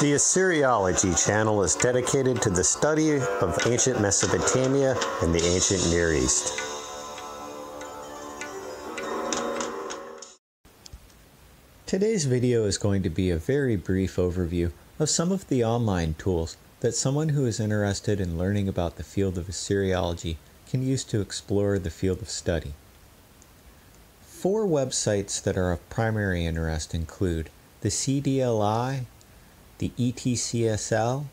The Assyriology channel is dedicated to the study of ancient Mesopotamia and the ancient Near East. Today's video is going to be a very brief overview of some of the online tools that someone who is interested in learning about the field of Assyriology can use to explore the field of study. Four websites that are of primary interest include the CDLI, the ETCSL,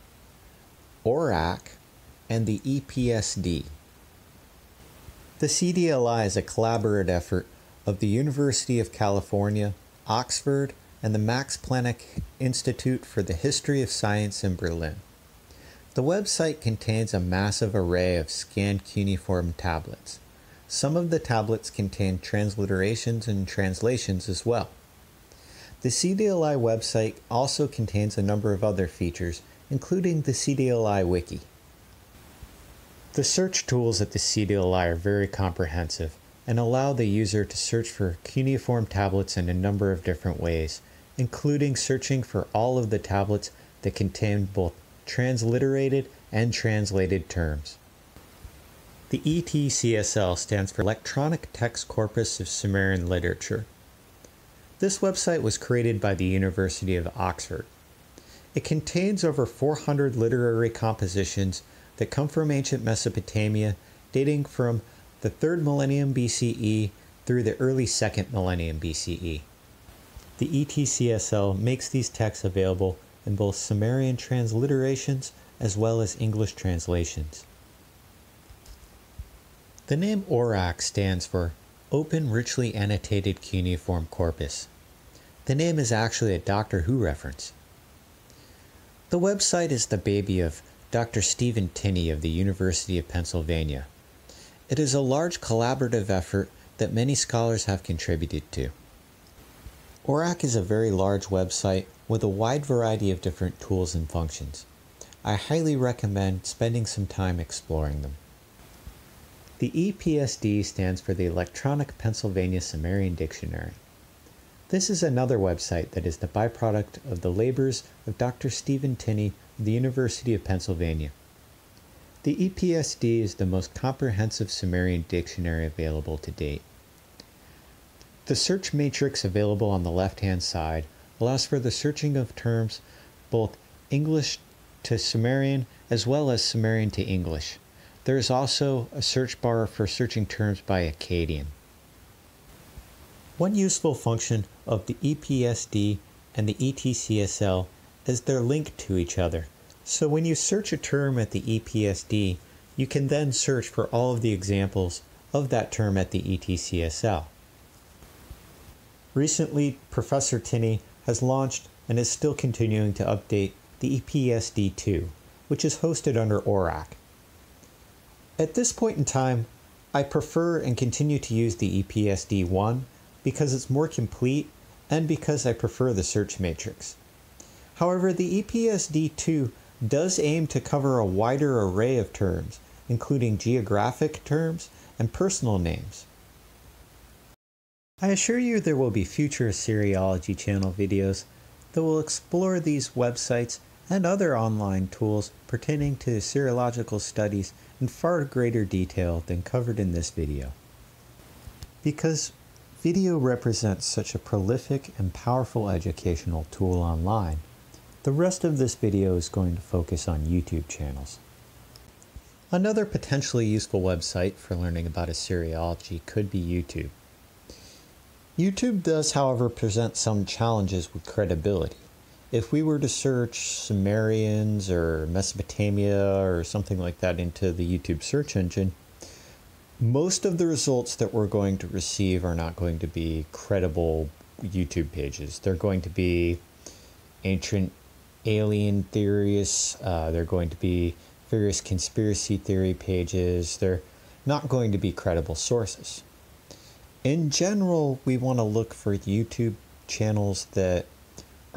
Oracc, and the EPSD. The CDLI is a collaborative effort of the University of California, Oxford, and the Max Planck Institute for the History of Science in Berlin. The website contains a massive array of scanned cuneiform tablets. Some of the tablets contain transliterations and translations as well. The CDLI website also contains a number of other features, including the CDLI wiki. The search tools at the CDLI are very comprehensive and allow the user to search for cuneiform tablets in a number of different ways, including searching for all of the tablets that contain both transliterated and translated terms. The ETCSL stands for Electronic Text Corpus of Sumerian Literature. This website was created by the University of Oxford. It contains over 400 literary compositions that come from ancient Mesopotamia, dating from the 3rd millennium BCE through the early 2nd millennium BCE. The ETCSL makes these texts available in both Sumerian transliterations as well as English translations. The name Oracc stands for Open Richly Annotated Cuneiform Corpus. The name is actually a Doctor Who reference. The website is the baby of Dr. Stephen Tinney of the University of Pennsylvania. It is a large collaborative effort that many scholars have contributed to. Oracc is a very large website with a wide variety of different tools and functions. I highly recommend spending some time exploring them. The EPSD stands for the Electronic Pennsylvania Sumerian Dictionary. This is another website that is the byproduct of the labors of Dr. Stephen Tinney of the University of Pennsylvania. The EPSD is the most comprehensive Sumerian dictionary available to date. The search matrix available on the left hand side allows for the searching of terms both English to Sumerian as well as Sumerian to English. There is also a search bar for searching terms by Akkadian. One useful function of the EPSD and the ETCSL is their link to each other. So when you search a term at the EPSD, you can then search for all of the examples of that term at the ETCSL. Recently, Professor Tinney has launched and is still continuing to update the EPSD2, which is hosted under Oracc. At this point in time, I prefer and continue to use the EPSD 1 because it's more complete and because I prefer the search matrix. However, the EPSD 2 does aim to cover a wider array of terms, including geographic terms and personal names. I assure you there will be future Assyriology channel videos that will explore these websites and other online tools pertaining to Assyriological studies in far greater detail than covered in this video. Because video represents such a prolific and powerful educational tool online, the rest of this video is going to focus on YouTube channels. Another potentially useful website for learning about Assyriology could be YouTube. YouTube does, however, present some challenges with credibility. If we were to search Sumerians or Mesopotamia or something like that into the YouTube search engine, most of the results that we're going to receive are not going to be credible YouTube pages. They're going to be ancient alien theorists, uh, they're going to be various conspiracy theory pages. They're not going to be credible sources. In general, we want to look for YouTube channels that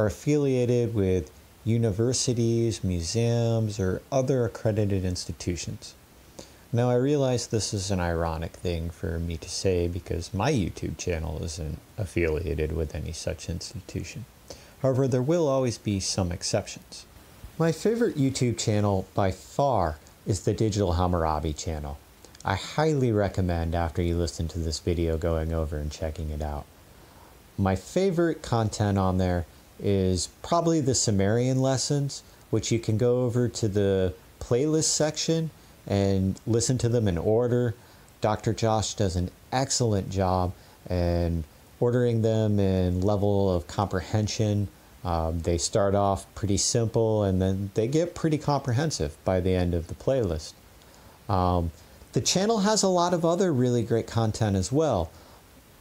are affiliated with universities, museums, or other accredited institutions. Now, I realize this is an ironic thing for me to say because my YouTube channel isn't affiliated with any such institution. However, there will always be some exceptions. My favorite YouTube channel by far is the Digital Hammurabi channel. I highly recommend after you listen to this video going over and checking it out. My favorite content on there is probably the Sumerian lessons, which you can go over to the playlist section and listen to them in order. Dr. Josh does an excellent job in ordering them in level of comprehension. Um, they start off pretty simple and then they get pretty comprehensive by the end of the playlist. Um, the channel has a lot of other really great content as well.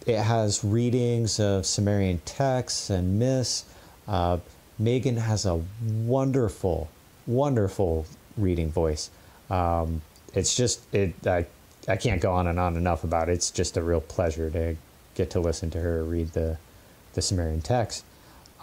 It has readings of Sumerian texts and myths. Uh, Megan has a wonderful, wonderful reading voice. Um, it's just it. I, I can't go on and on enough about it. It's just a real pleasure to get to listen to her read the the Sumerian text.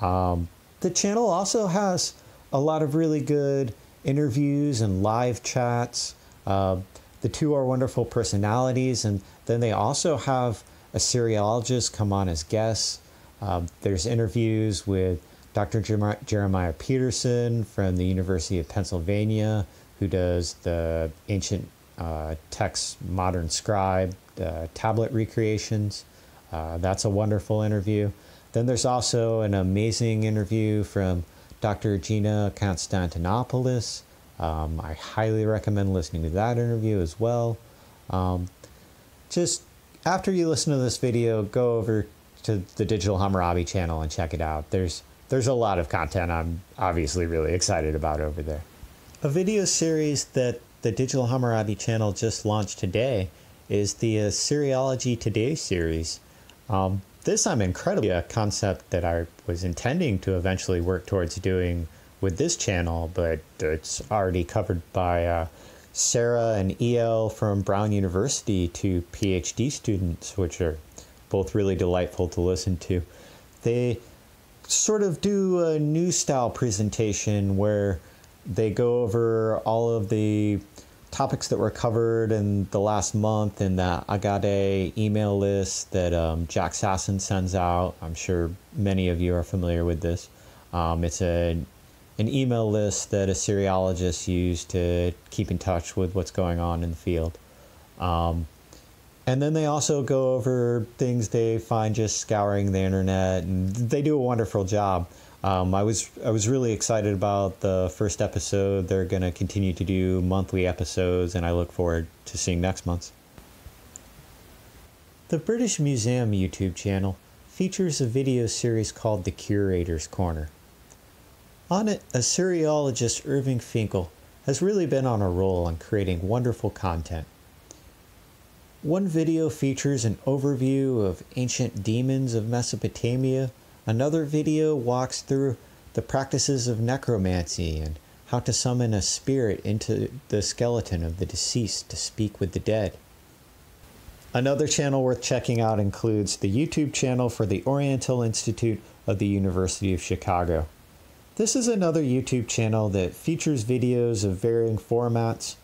Um, the channel also has a lot of really good interviews and live chats. Uh, the two are wonderful personalities, and then they also have a Assyriologists come on as guests. Um, there's interviews with Dr. Jeremiah Peterson from the University of Pennsylvania, who does the ancient uh, text modern scribe uh, tablet recreations. Uh, that's a wonderful interview. Then there's also an amazing interview from Dr. Gina Konstantopoulos, um, I highly recommend listening to that interview as well. Um, just after you listen to this video, go over to the Digital Hammurabi channel and check it out. There's there's a lot of content I'm obviously really excited about over there. A video series that the Digital Hammurabi channel just launched today is the Assyriology Today series. Um, this I'm incredibly a concept that I was intending to eventually work towards doing with this channel, but it's already covered by uh, Sarah and El from Brown University to PhD students, which are both really delightful to listen to. They sort of do a new style presentation where they go over all of the topics that were covered in the last month in that Agade email list that um, Jack Sasson sends out. I'm sure many of you are familiar with this. Um, it's a an email list that a Assyriologists use to keep in touch with what's going on in the field. Um, and then they also go over things they find just scouring the internet, and they do a wonderful job. Um, I was I was really excited about the first episode. They're going to continue to do monthly episodes, and I look forward to seeing next month's. The British Museum YouTube channel features a video series called The Curator's Corner. On it, Assyriologist Irving Finkel has really been on a roll on creating wonderful content. One video features an overview of ancient demons of Mesopotamia. Another video walks through the practices of necromancy and how to summon a spirit into the skeleton of the deceased to speak with the dead. Another channel worth checking out includes the YouTube channel for the Oriental Institute of the University of Chicago. This is another YouTube channel that features videos of varying formats.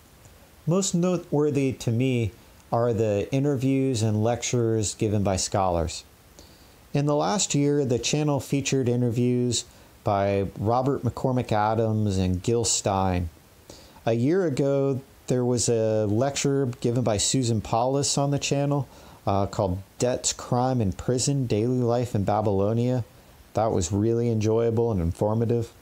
Most noteworthy to me are the interviews and lectures given by scholars. In the last year, the channel featured interviews by Robert McCormick Adams and Gil Stein. A year ago, there was a lecture given by Susan Paulus on the channel uh, called Debts, Crime, and Prison Daily Life in Babylonia. That was really enjoyable and informative.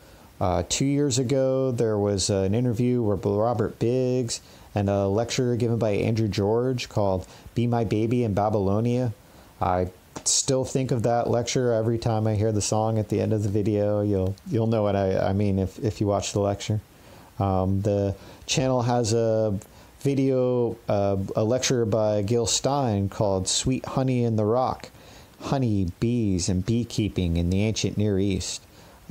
Uh, two years ago, there was an interview with Robert Biggs and a lecture given by Andrew George called Be My Baby in Babylonia. I still think of that lecture every time I hear the song at the end of the video. You'll you'll know what I, I mean if, if you watch the lecture. Um, the channel has a video, uh, a lecture by Gil Stein called Sweet Honey in the Rock Honey, Bees, and Beekeeping in the Ancient Near East.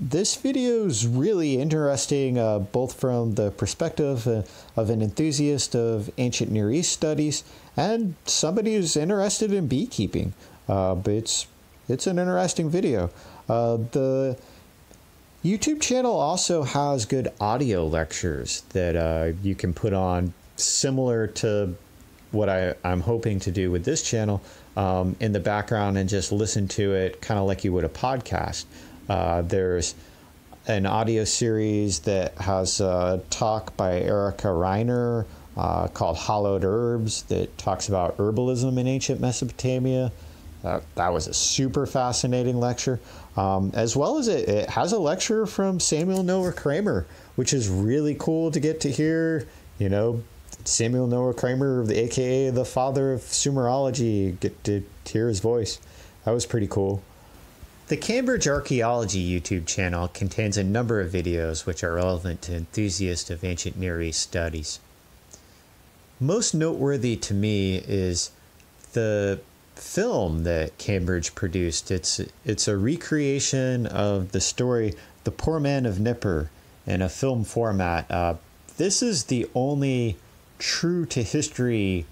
This video is really interesting, uh, both from the perspective uh, of an enthusiast of ancient Near East studies and somebody who's interested in beekeeping. Uh, it's it's an interesting video. Uh, the YouTube channel also has good audio lectures that uh, you can put on, similar to what I, I'm hoping to do with this channel, um, in the background and just listen to it kind of like you would a podcast. Uh, there's an audio series that has a talk by Erica Reiner uh, called Hallowed Herbs that talks about herbalism in ancient Mesopotamia. Uh, that was a super fascinating lecture, um, as well as it, it has a lecture from Samuel Noah Kramer, which is really cool to get to hear. You know, Samuel Noah Kramer, the AKA the father of Sumerology, get to hear his voice. That was pretty cool. The Cambridge Archaeology YouTube channel contains a number of videos which are relevant to enthusiasts of ancient Near East studies. Most noteworthy to me is the film that Cambridge produced. It's it's a recreation of the story "The Poor Man of Nippur" in a film format. Uh, this is the only true to history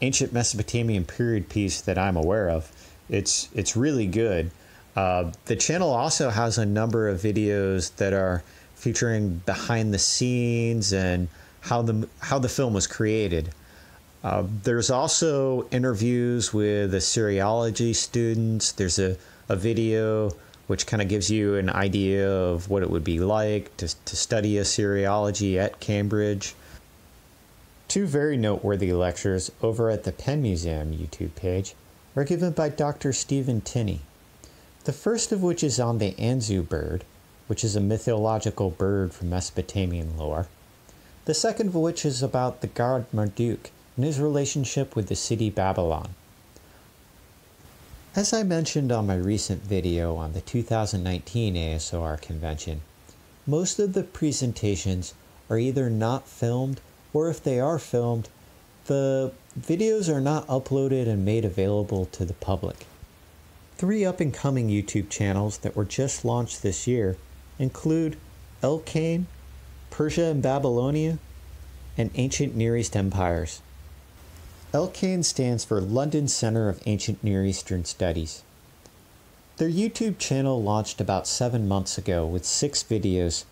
ancient Mesopotamian period piece that I'm aware of. It's it's really good. Uh, the channel also has a number of videos that are featuring behind the scenes and how the how the film was created. Uh, there's also interviews with Assyriology students. There's a, a video which kind of gives you an idea of what it would be like to, to study Assyriology at Cambridge. Two very noteworthy lectures over at the Penn Museum YouTube page are given by Dr. Stephen Tinney. The first of which is on the Anzu bird, which is a mythological bird from Mesopotamian lore. The second of which is about the god Marduk and his relationship with the city Babylon. As I mentioned on my recent video on the 2019 ASOR convention, most of the presentations are either not filmed or if they are filmed, the videos are not uploaded and made available to the public. Three up and coming YouTube channels that were just launched this year include LCANE, Persia and Babylonia, and Ancient Near East Empires. LCANE stands for London Center of Ancient Near Eastern Studies. Their YouTube channel launched about seven months ago with six videos,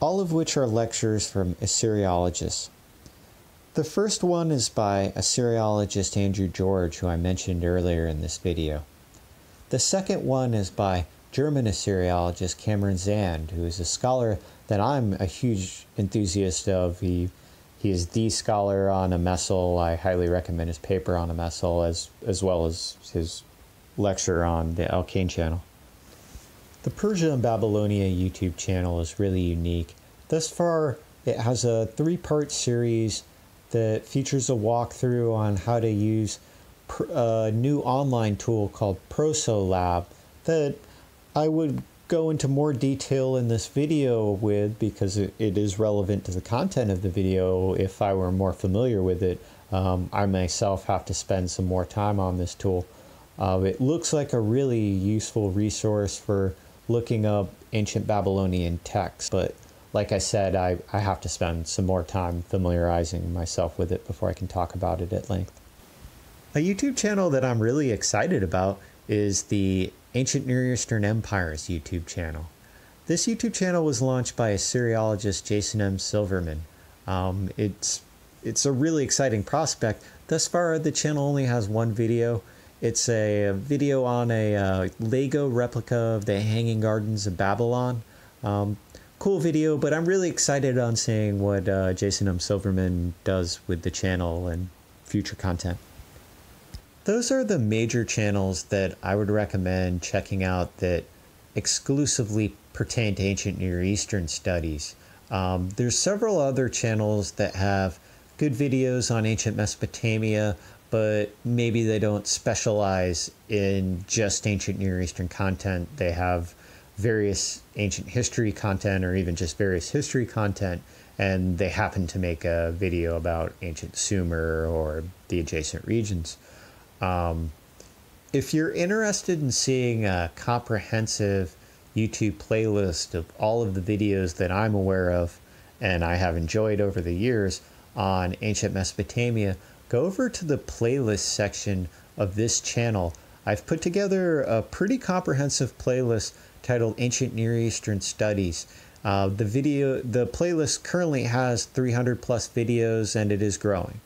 all of which are lectures from Assyriologists. The first one is by Assyriologist Andrew George, who I mentioned earlier in this video. The second one is by German Assyriologist Kamran Zand, who is a scholar that I'm a huge enthusiast of. He he is the scholar on Amesel. I highly recommend his paper on Amesel as as well as his lecture on the LCANE channel. The Persia and Babylonia YouTube channel is really unique. Thus far, it has a three-part series that features a walkthrough on how to use a new online tool called Prosobab that I would go into more detail in this video with because it, it is relevant to the content of the video if I were more familiar with it. Um, I myself have to spend some more time on this tool. Uh, it looks like a really useful resource for looking up ancient Babylonian texts, but like I said, I, I have to spend some more time familiarizing myself with it before I can talk about it at length. A YouTube channel that I'm really excited about is the Ancient Near Eastern Empires YouTube channel. This YouTube channel was launched by Assyriologist Jason M. Silverman. Um, it's it's a really exciting prospect. Thus far, the channel only has one video. It's a video on a uh, Lego replica of the Hanging Gardens of Babylon. Um, cool video, but I'm really excited on seeing what uh, Jason M. Silverman does with the channel and future content. Those are the major channels that I would recommend checking out that exclusively pertain to ancient Near Eastern studies. Um, there's several other channels that have good videos on ancient Mesopotamia, but maybe they don't specialize in just ancient Near Eastern content. They have various ancient history content or even just various history content, and they happen to make a video about ancient Sumer or the adjacent regions. Um, if you're interested in seeing a comprehensive YouTube playlist of all of the videos that I'm aware of and I have enjoyed over the years on ancient Mesopotamia, go over to the playlist section of this channel. I've put together a pretty comprehensive playlist titled Ancient Near Eastern Studies. Uh, the video, the playlist currently has 300 plus videos and it is growing.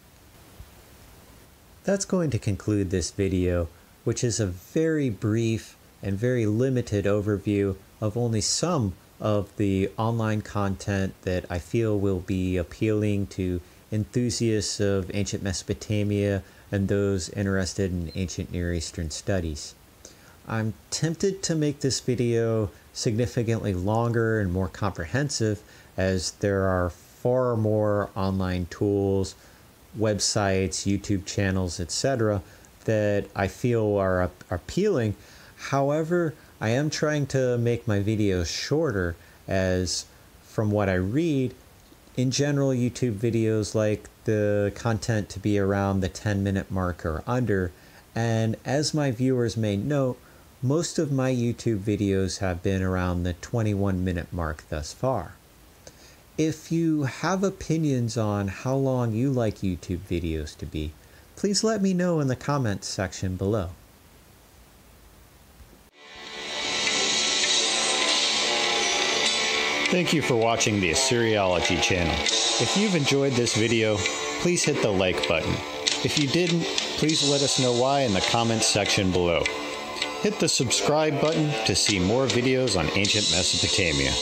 That's going to conclude this video, which is a very brief and very limited overview of only some of the online content that I feel will be appealing to enthusiasts of ancient Mesopotamia and those interested in ancient Near Eastern studies. I'm tempted to make this video significantly longer and more comprehensive as there are far more online tools, websites, YouTube channels, etc., that I feel are appealing. However, I am trying to make my videos shorter as from what I read, in general, YouTube videos like the content to be around the 10 minute mark or under. And as my viewers may know, most of my YouTube videos have been around the 21 minute mark thus far. If you have opinions on how long you like YouTube videos to be, please let me know in the comments section below. Thank you for watching the Assyriology channel. If you've enjoyed this video, please hit the like button. If you didn't, please let us know why in the comments section below. Hit the subscribe button to see more videos on ancient Mesopotamia.